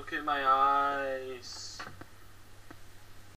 Look at my eyes.